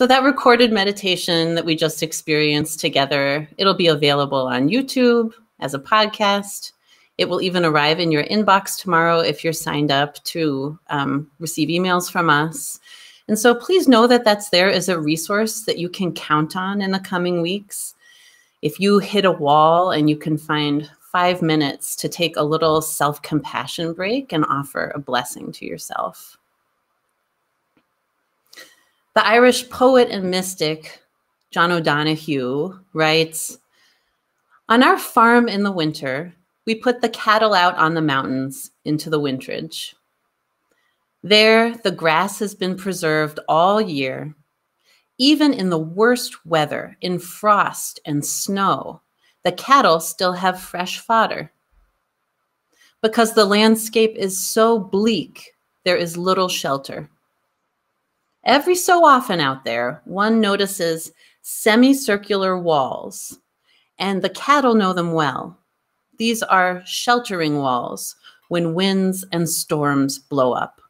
So that recorded meditation that we just experienced together, it'll be available on YouTube as a podcast. It will even arrive in your inbox tomorrow if you're signed up to um, receive emails from us. And so please know that that's there as a resource that you can count on in the coming weeks. If you hit a wall and you can find five minutes to take a little self compassion break and offer a blessing to yourself. The Irish poet and mystic John O'Donohue writes On our farm in the winter, we put the cattle out on the mountains into the winterage. There, the grass has been preserved all year, even in the worst weather, in frost and snow the cattle still have fresh fodder. Because the landscape is so bleak, there is little shelter. Every so often out there, one notices semicircular walls, and the cattle know them well. These are sheltering walls when winds and storms blow up.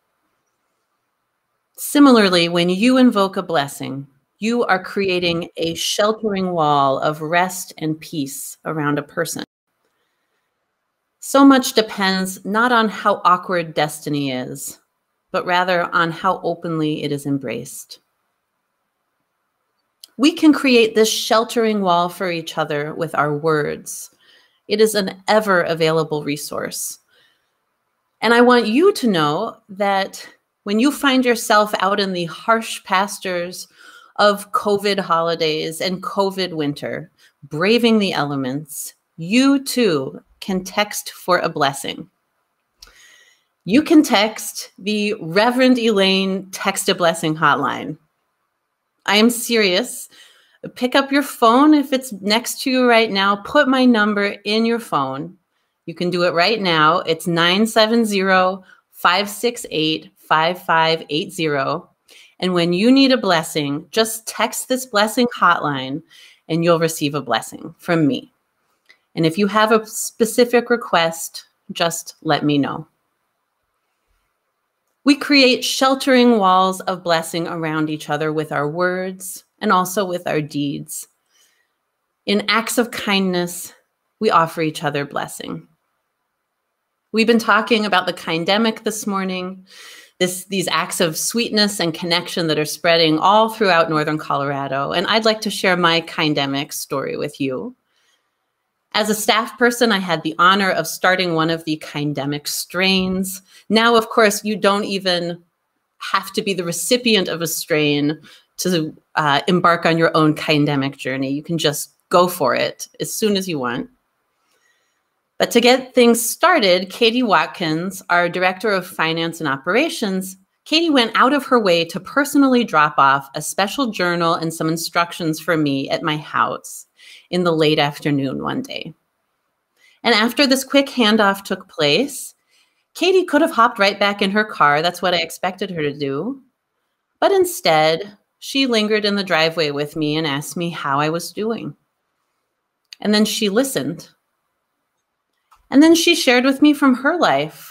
Similarly, when you invoke a blessing, you are creating a sheltering wall of rest and peace around a person. So much depends not on how awkward destiny is, but rather on how openly it is embraced. We can create this sheltering wall for each other with our words. It is an ever available resource. And I want you to know that when you find yourself out in the harsh pastures of COVID holidays and COVID winter, braving the elements, you too can text for a blessing. You can text the Reverend Elaine Text a Blessing hotline. I am serious. Pick up your phone if it's next to you right now. Put my number in your phone. You can do it right now. It's 970 568 5580. And when you need a blessing, just text this blessing hotline and you'll receive a blessing from me. And if you have a specific request, just let me know. We create sheltering walls of blessing around each other with our words and also with our deeds. In acts of kindness, we offer each other blessing. We've been talking about the kindemic this morning, this, these acts of sweetness and connection that are spreading all throughout northern Colorado. And I'd like to share my kindemic story with you. As a staff person, I had the honor of starting one of the kindemic strains. Now, of course, you don't even have to be the recipient of a strain to uh, embark on your own kindemic journey. You can just go for it as soon as you want. But to get things started, Katie Watkins, our Director of Finance and Operations, Katie went out of her way to personally drop off a special journal and some instructions for me at my house in the late afternoon one day. And after this quick handoff took place, Katie could have hopped right back in her car. That's what I expected her to do. But instead, she lingered in the driveway with me and asked me how I was doing. And then she listened and then she shared with me from her life.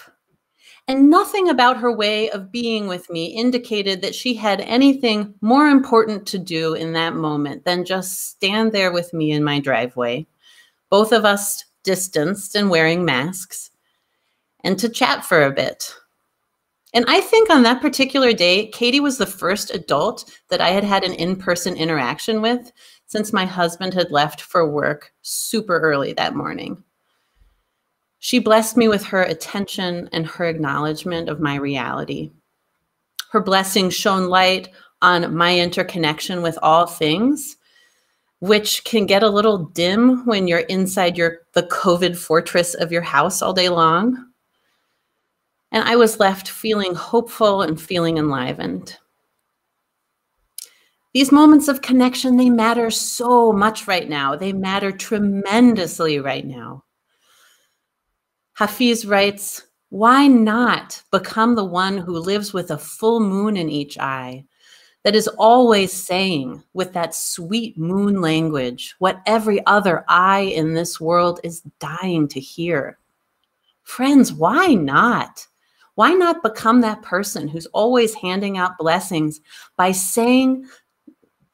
And nothing about her way of being with me indicated that she had anything more important to do in that moment than just stand there with me in my driveway, both of us distanced and wearing masks, and to chat for a bit. And I think on that particular day, Katie was the first adult that I had had an in person interaction with since my husband had left for work super early that morning. She blessed me with her attention and her acknowledgement of my reality. Her blessing shone light on my interconnection with all things, which can get a little dim when you're inside your the COVID fortress of your house all day long. And I was left feeling hopeful and feeling enlivened. These moments of connection, they matter so much right now. They matter tremendously right now. Hafiz writes, Why not become the one who lives with a full moon in each eye, that is always saying with that sweet moon language what every other eye in this world is dying to hear? Friends, why not? Why not become that person who's always handing out blessings by saying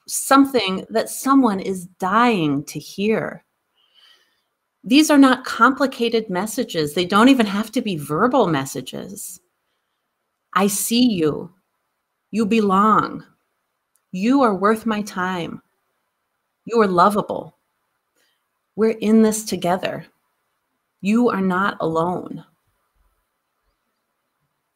something that someone is dying to hear. These are not complicated messages. They don't even have to be verbal messages. I see you. You belong. You are worth my time. You are lovable. We're in this together. You are not alone.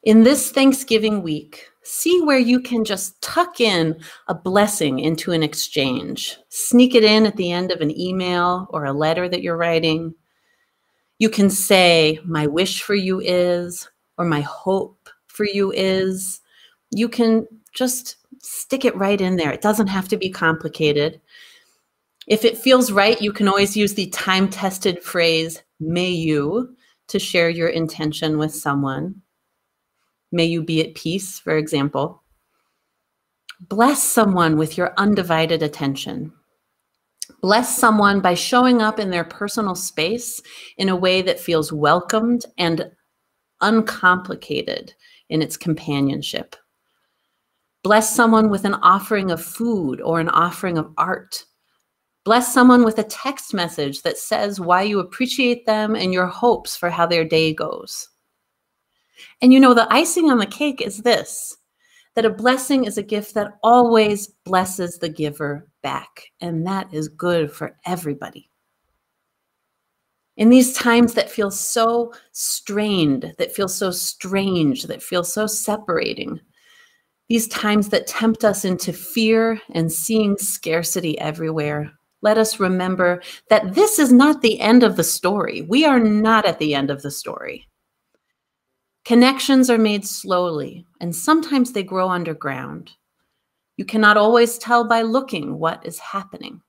In this Thanksgiving week, see where you can just tuck in a blessing into an exchange. Sneak it in at the end of an email or a letter that you're writing. You can say, My wish for you is, or my hope for you is. You can just stick it right in there. It doesn't have to be complicated. If it feels right, you can always use the time tested phrase, may you, to share your intention with someone. May you be at peace, for example. Bless someone with your undivided attention. Bless someone by showing up in their personal space in a way that feels welcomed and uncomplicated in its companionship. Bless someone with an offering of food or an offering of art. Bless someone with a text message that says why you appreciate them and your hopes for how their day goes. And you know, the icing on the cake is this that a blessing is a gift that always blesses the giver back. And that is good for everybody. In these times that feel so strained, that feel so strange, that feel so separating, these times that tempt us into fear and seeing scarcity everywhere, let us remember that this is not the end of the story. We are not at the end of the story. Connections are made slowly, and sometimes they grow underground. You cannot always tell by looking what is happening.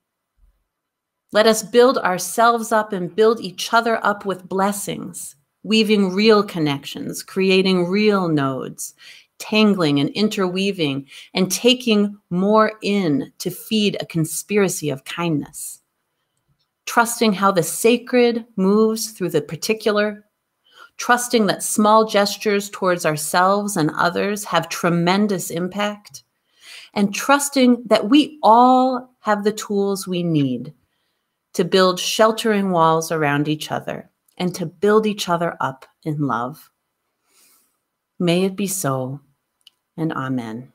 Let us build ourselves up and build each other up with blessings, weaving real connections, creating real nodes, tangling and interweaving, and taking more in to feed a conspiracy of kindness. Trusting how the sacred moves through the particular trusting that small gestures towards ourselves and others have tremendous impact, and trusting that we all have the tools we need to build sheltering walls around each other and to build each other up in love. May it be so, and amen.